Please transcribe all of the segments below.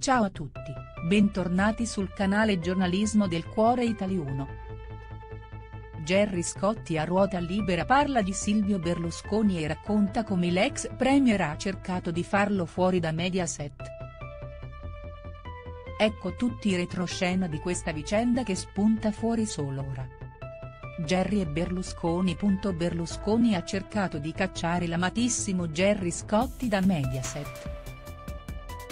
Ciao a tutti, bentornati sul canale Giornalismo del Cuore Italiano. Gerry Scotti a ruota libera parla di Silvio Berlusconi e racconta come l'ex premier ha cercato di farlo fuori da Mediaset. Ecco tutti i retroscena di questa vicenda che spunta fuori solo ora. Gerry e Berlusconi. Berlusconi ha cercato di cacciare l'amatissimo Gerry Scotti da Mediaset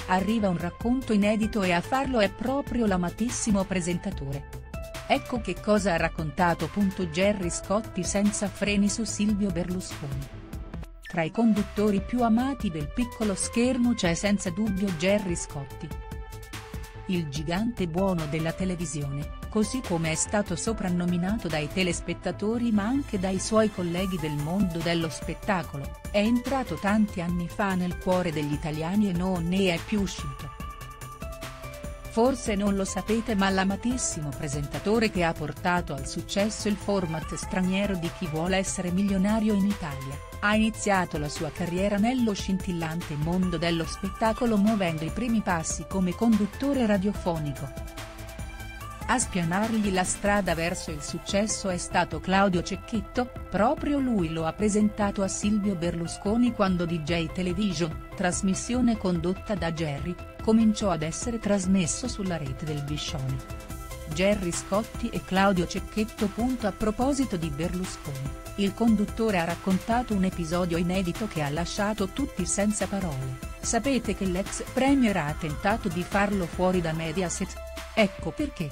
arriva un racconto inedito e a farlo è proprio l'amatissimo presentatore. Ecco che cosa ha raccontato. Gerry Scotti senza freni su Silvio Berlusconi. Tra i conduttori più amati del piccolo schermo c'è senza dubbio Gerry Scotti. Il gigante buono della televisione, così come è stato soprannominato dai telespettatori ma anche dai suoi colleghi del mondo dello spettacolo, è entrato tanti anni fa nel cuore degli italiani e non ne è più uscito. Forse non lo sapete ma l'amatissimo presentatore che ha portato al successo il format straniero di Chi vuole essere milionario in Italia, ha iniziato la sua carriera nello scintillante mondo dello spettacolo muovendo i primi passi come conduttore radiofonico, a spianargli la strada verso il successo è stato Claudio Cecchetto, proprio lui lo ha presentato a Silvio Berlusconi quando DJ Television, trasmissione condotta da Gerry, cominciò ad essere trasmesso sulla rete del Biscioni. Gerry Scotti e Claudio Cecchetto. A proposito di Berlusconi, il conduttore ha raccontato un episodio inedito che ha lasciato tutti senza parole, sapete che l'ex premier ha tentato di farlo fuori da Mediaset? Ecco perché.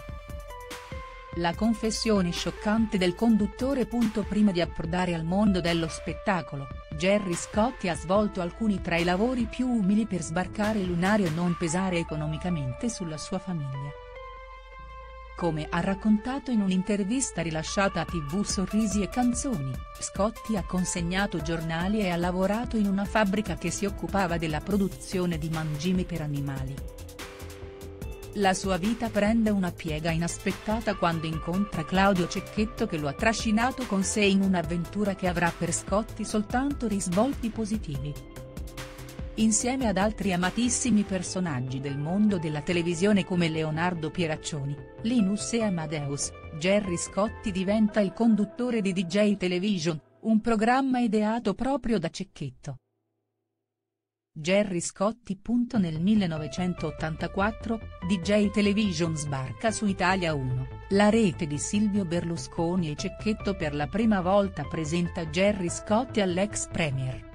La confessione scioccante del conduttore. Prima di approdare al mondo dello spettacolo, Gerry Scotti ha svolto alcuni tra i lavori più umili per sbarcare lunario e non pesare economicamente sulla sua famiglia. Come ha raccontato in un'intervista rilasciata a TV Sorrisi e Canzoni, Scotti ha consegnato giornali e ha lavorato in una fabbrica che si occupava della produzione di mangimi per animali. La sua vita prende una piega inaspettata quando incontra Claudio Cecchetto che lo ha trascinato con sé in un'avventura che avrà per Scotti soltanto risvolti positivi. Insieme ad altri amatissimi personaggi del mondo della televisione come Leonardo Pieraccioni, Linus e Amadeus, Gerry Scotti diventa il conduttore di DJ Television, un programma ideato proprio da Cecchetto. Gerry Scotti. Nel 1984, DJ Television sbarca su Italia 1, la rete di Silvio Berlusconi e Cecchetto per la prima volta presenta Gerry Scotti all'ex premier.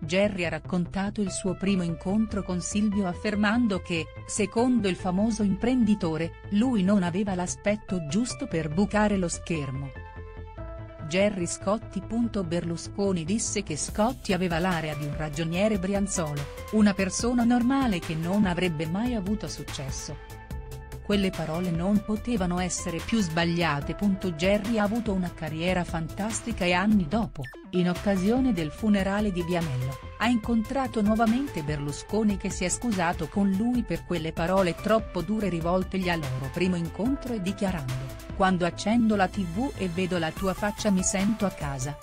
Gerry ha raccontato il suo primo incontro con Silvio affermando che, secondo il famoso imprenditore, lui non aveva l'aspetto giusto per bucare lo schermo. Gerry Scotti. Berlusconi disse che Scotti aveva l'area di un ragioniere brianzolo, una persona normale che non avrebbe mai avuto successo. Quelle parole non potevano essere più sbagliate. Gerry ha avuto una carriera fantastica e anni dopo, in occasione del funerale di Vianello, ha incontrato nuovamente Berlusconi che si è scusato con lui per quelle parole troppo dure rivoltegli al loro primo incontro e dichiarando quando accendo la tv e vedo la tua faccia mi sento a casa.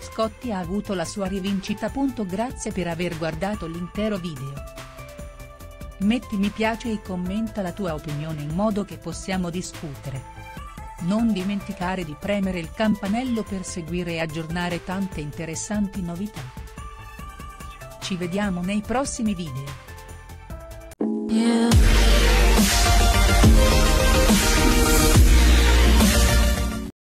Scotti ha avuto la sua rivincita. Grazie per aver guardato l'intero video. Metti mi piace e commenta la tua opinione in modo che possiamo discutere. Non dimenticare di premere il campanello per seguire e aggiornare tante interessanti novità. Ci vediamo nei prossimi video.